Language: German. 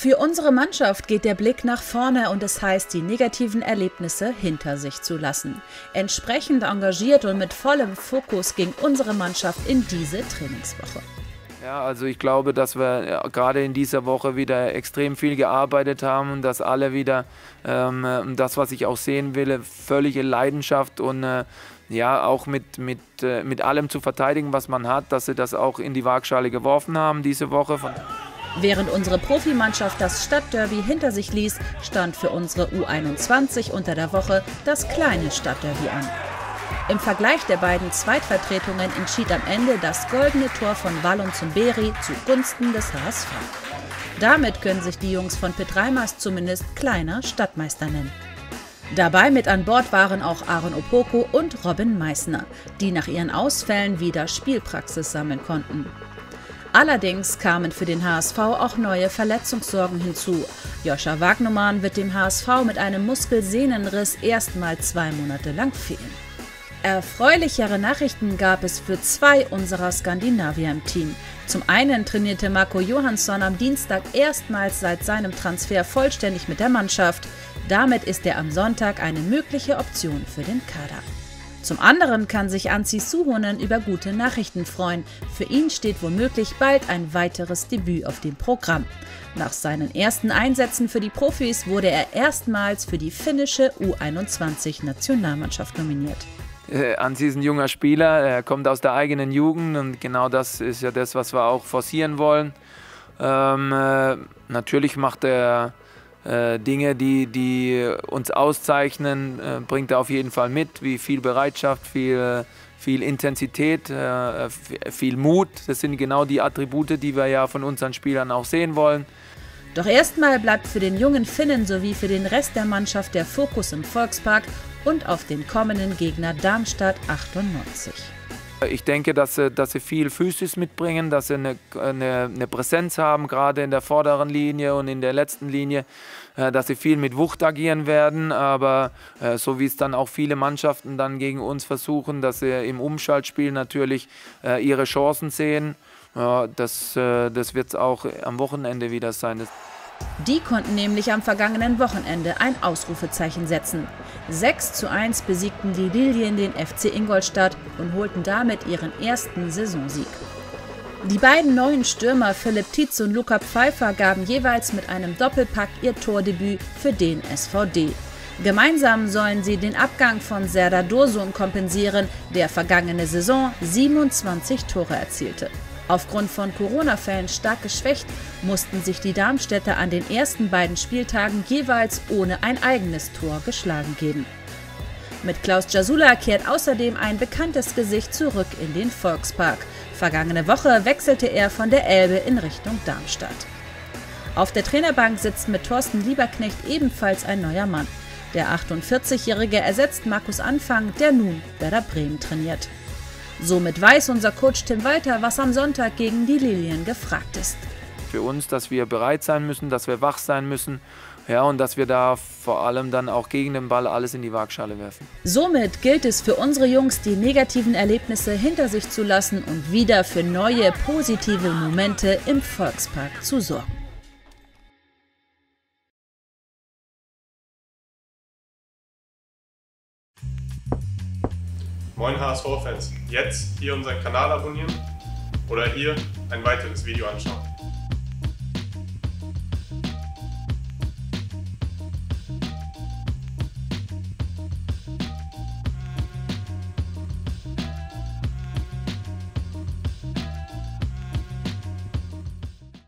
Für unsere Mannschaft geht der Blick nach vorne und es heißt, die negativen Erlebnisse hinter sich zu lassen. Entsprechend engagiert und mit vollem Fokus ging unsere Mannschaft in diese Trainingswoche. Ja, also ich glaube, dass wir gerade in dieser Woche wieder extrem viel gearbeitet haben und dass alle wieder ähm, das, was ich auch sehen will, völlige Leidenschaft und äh, ja auch mit, mit, äh, mit allem zu verteidigen, was man hat, dass sie das auch in die Waagschale geworfen haben diese Woche. Während unsere Profimannschaft das Stadtderby hinter sich ließ, stand für unsere U21 unter der Woche das kleine Stadtderby an. Im Vergleich der beiden Zweitvertretungen entschied am Ende das goldene Tor von Wallon zum Beri zugunsten des HSV. Damit können sich die Jungs von Petreimas zumindest kleiner Stadtmeister nennen. Dabei mit an Bord waren auch Aaron Opoko und Robin Meissner, die nach ihren Ausfällen wieder Spielpraxis sammeln konnten. Allerdings kamen für den HSV auch neue Verletzungssorgen hinzu. Joscha Wagnumann wird dem HSV mit einem Muskelsehnenriss erstmal zwei Monate lang fehlen. Erfreulichere Nachrichten gab es für zwei unserer Skandinavier im Team. Zum einen trainierte Marco Johansson am Dienstag erstmals seit seinem Transfer vollständig mit der Mannschaft. Damit ist er am Sonntag eine mögliche Option für den Kader. Zum anderen kann sich Anzi Suhonen über gute Nachrichten freuen. Für ihn steht womöglich bald ein weiteres Debüt auf dem Programm. Nach seinen ersten Einsätzen für die Profis wurde er erstmals für die finnische U21-Nationalmannschaft nominiert. Äh, Anzi ist ein junger Spieler, er kommt aus der eigenen Jugend und genau das ist ja das, was wir auch forcieren wollen. Ähm, äh, natürlich macht er Dinge, die, die uns auszeichnen, äh, bringt er auf jeden Fall mit, wie viel Bereitschaft, viel, viel Intensität, äh, viel Mut. Das sind genau die Attribute, die wir ja von unseren Spielern auch sehen wollen. Doch erstmal bleibt für den jungen Finnen sowie für den Rest der Mannschaft der Fokus im Volkspark und auf den kommenden Gegner Darmstadt 98. Ich denke, dass sie, dass sie viel Physis mitbringen, dass sie eine, eine, eine, Präsenz haben, gerade in der vorderen Linie und in der letzten Linie, äh, dass sie viel mit Wucht agieren werden. Aber äh, so wie es dann auch viele Mannschaften dann gegen uns versuchen, dass sie im Umschaltspiel natürlich äh, ihre Chancen sehen. Das, das wird es auch am Wochenende wieder sein. Die konnten nämlich am vergangenen Wochenende ein Ausrufezeichen setzen. 6 zu 1 besiegten die Lilien den FC Ingolstadt und holten damit ihren ersten Saisonsieg. Die beiden neuen Stürmer Philipp Tietz und Luca Pfeiffer gaben jeweils mit einem Doppelpack ihr Tordebüt für den SVD. Gemeinsam sollen sie den Abgang von Serdar Dursun kompensieren, der vergangene Saison 27 Tore erzielte. Aufgrund von Corona-Fällen stark geschwächt, mussten sich die Darmstädter an den ersten beiden Spieltagen jeweils ohne ein eigenes Tor geschlagen geben. Mit Klaus Jasula kehrt außerdem ein bekanntes Gesicht zurück in den Volkspark. Vergangene Woche wechselte er von der Elbe in Richtung Darmstadt. Auf der Trainerbank sitzt mit Thorsten Lieberknecht ebenfalls ein neuer Mann. Der 48-Jährige ersetzt Markus Anfang, der nun Werder Bremen trainiert. Somit weiß unser Coach Tim Walter, was am Sonntag gegen die Lilien gefragt ist. Für uns, dass wir bereit sein müssen, dass wir wach sein müssen ja, und dass wir da vor allem dann auch gegen den Ball alles in die Waagschale werfen. Somit gilt es für unsere Jungs, die negativen Erlebnisse hinter sich zu lassen und wieder für neue positive Momente im Volkspark zu sorgen. Moin HSV-Fans, jetzt hier unseren Kanal abonnieren oder hier ein weiteres Video anschauen.